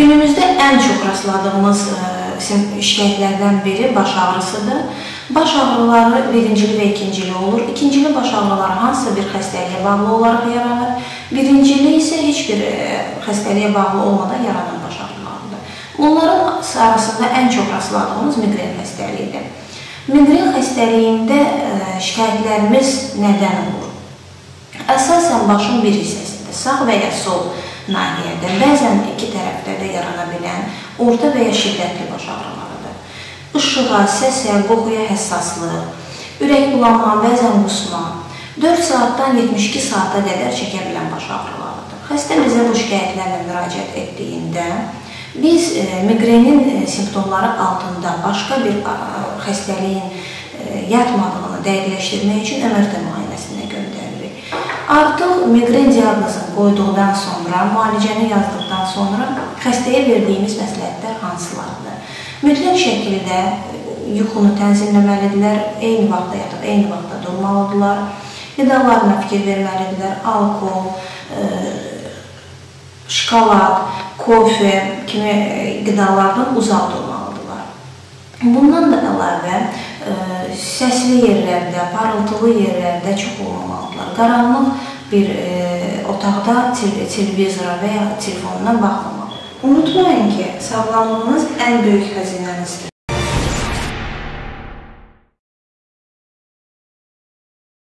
Günümüzdə ən çox rastladığımız ə, şikayətlərdən biri baş ağrısıdır. Baş ağrıları birincili və ikincili olur. İkincili baş ağrıları hansısa bir xəstəliyə bağlı olaraq yaranır. Birincili isə heç bir xəstəliyə bağlı olmadan yaranan baş ağrılarıdır. Bunların arasında ən çox rastladığımız miqren xəstəliyidir. Miqren xəstəliyində şikayətlərimiz nədən olur? Əsasən başın bir hissəsində, sağ və ya sol nahiyədə, bəzən iki tərəfdə də yarana bilən orta və ya şiddətli baş ağrılarıdır. Işığa, səsə, qoxuya həssaslıq, ürək bulanma, bəzən qusma, 4 saatdan 72 saata qədər çəkə bilən baş ağrılarıdır. Xəstə bizə bu şikayətlərlə müraciət etdiyində biz e, miqrenin e, simptomları altında başqa bir xəstəliyin e, yatmadığını dəqiqləşdirmək üçün MRT göndəririk. Artıq miqren diaqnozunu qoyduqdan sonra, müalicəni yazdıqdan sonra xəstəyə verdiyimiz məsləhətlər hansılardır? Mütləq şəkildə yuxunu tənzimləməlidirlər, eyni vaxtda yatıb, eyni vaxtda durmalıdırlar, qidalarına fikir verməlidirlər, alkol, şokolad, kofe kimi qidalardan uzaq durmalıdırlar. Bundan da əlavə səsli yerlərdə, parıltılı yerlərdə çox olmamalıdırlar. Qaranlıq bir otaqda televizora və ya telefondan baxmamalı. Unutmayın ki, sağlamlığınız ən böyük xəzinənizdir.